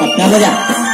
อัดน้ํ